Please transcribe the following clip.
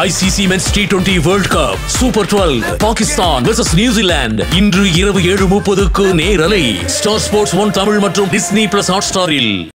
ICC men's T twenty world cup super twelve Pakistan versus New Zealand இன்று இரவு ஏழு முப்பதுக்கு நேரலை. ஸ்டார் ஸ்போர்ட்ஸ் ஒன் தமிழ் மற்றும் டிஸ்னி பிளஸ் ஹாட் ஸ்டாரில்